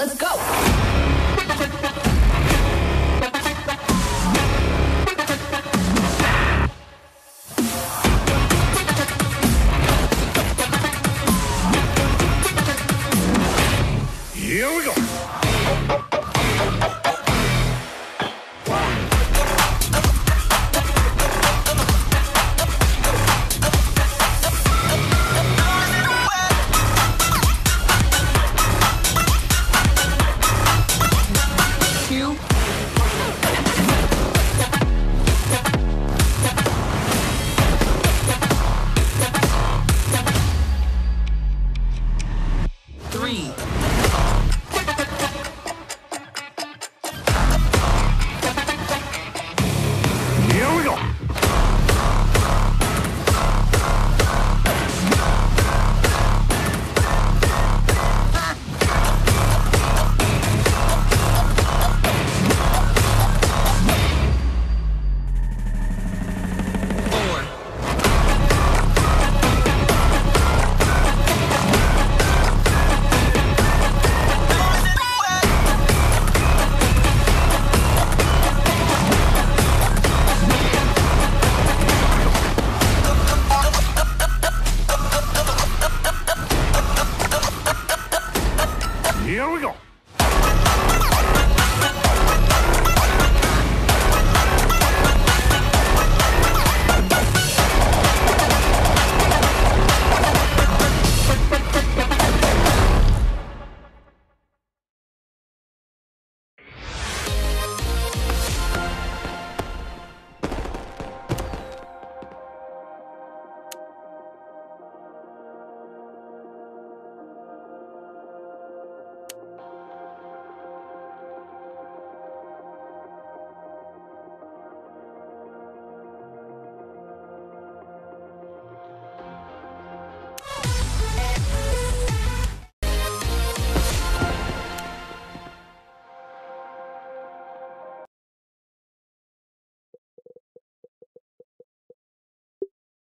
Let's go.